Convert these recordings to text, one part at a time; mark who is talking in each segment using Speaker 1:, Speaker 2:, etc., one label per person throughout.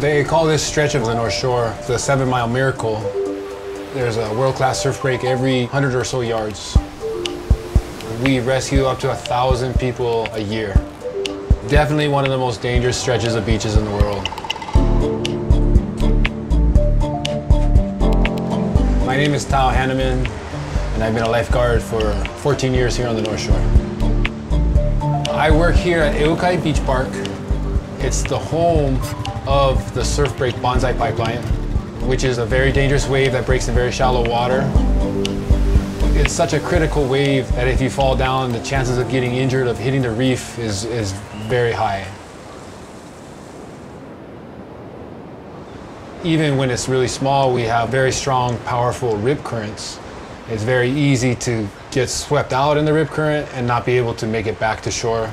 Speaker 1: They call this stretch of the North Shore the Seven Mile Miracle. There's a world-class surf break every 100 or so yards. We rescue up to a thousand people a year. Definitely one of the most dangerous stretches of beaches in the world. My name is Tau Hannemann, and I've been a lifeguard for 14 years here on the North Shore. I work here at Ehukai Beach Park. It's the home of the surf break Banzai Pipeline, which is a very dangerous wave that breaks in very shallow water. It's such a critical wave that if you fall down, the chances of getting injured, of hitting the reef is, is very high. Even when it's really small, we have very strong, powerful rip currents. It's very easy to get swept out in the rip current and not be able to make it back to shore.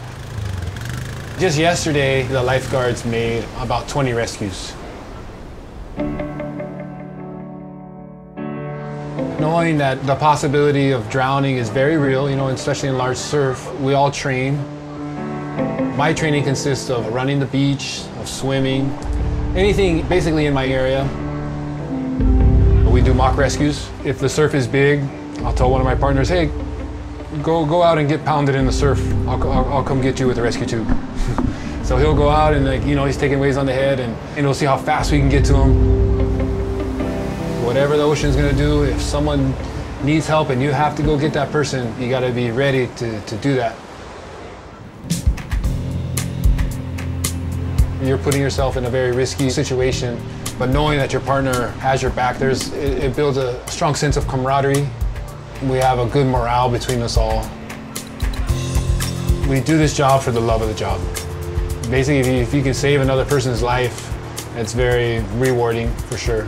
Speaker 1: Just yesterday, the lifeguards made about 20 rescues. Knowing that the possibility of drowning is very real, you know, especially in large surf, we all train. My training consists of running the beach, of swimming, anything basically in my area. We do mock rescues. If the surf is big, I'll tell one of my partners, hey, go, go out and get pounded in the surf. I'll, I'll, I'll come get you with a rescue tube. so he'll go out and like, you know, he's taking waves on the head and, and we'll see how fast we can get to him. Whatever the ocean's gonna do, if someone needs help and you have to go get that person, you gotta be ready to, to do that. You're putting yourself in a very risky situation, but knowing that your partner has your back, there's, it, it builds a strong sense of camaraderie. We have a good morale between us all. We do this job for the love of the job. Basically, if you, if you can save another person's life, it's very rewarding for sure.